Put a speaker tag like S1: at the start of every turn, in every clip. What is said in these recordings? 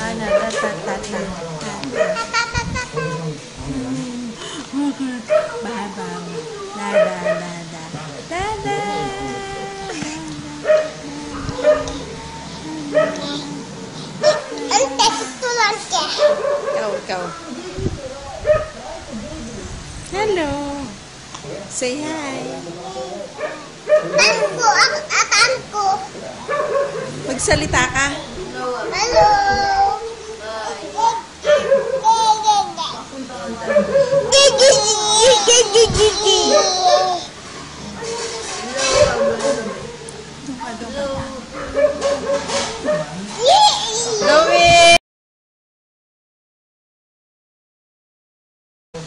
S1: Ana, ta, ta, ta, ta. Ikaw. Hello. Say hi.
S2: Tan ko, atan ko.
S1: Magsalita ka.
S2: Hello.
S1: Louie!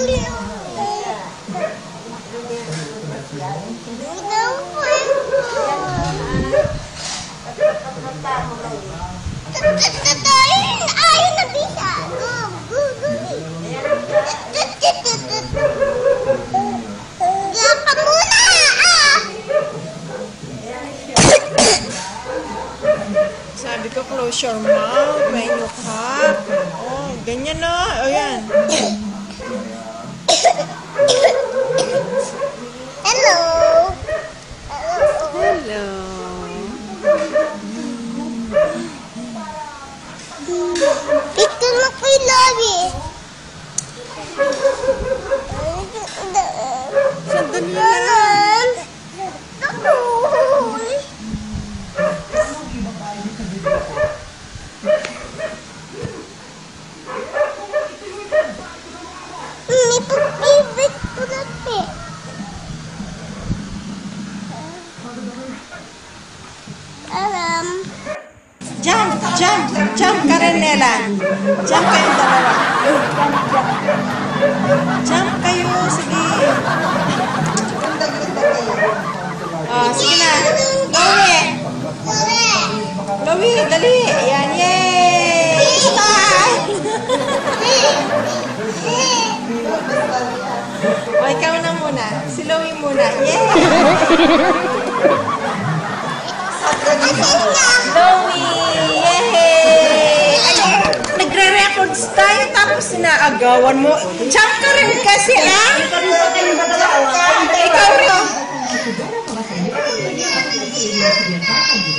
S2: Ayaw na bisa. Ka muna!
S1: Sabi ko, close your mouth. May nyukhap. Oh, ganyan na. O yan. Jump, jump, jump ka rin, Nela. Jump kayong dalawa. Jump kayo, Ayan, yay! Start! o, ikaw na muna. Si Lowie muna. Yay! Lowie! Yay! Ay, nagre-records tayo tapos sinaagawan mo. Jump ka rin kasi, ha? Ikaw rin. Oh, yay!